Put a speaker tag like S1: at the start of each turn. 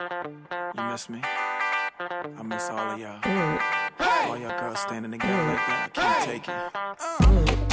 S1: You miss me? I miss all of y'all. All y'all girls standing together like that. I can't take it.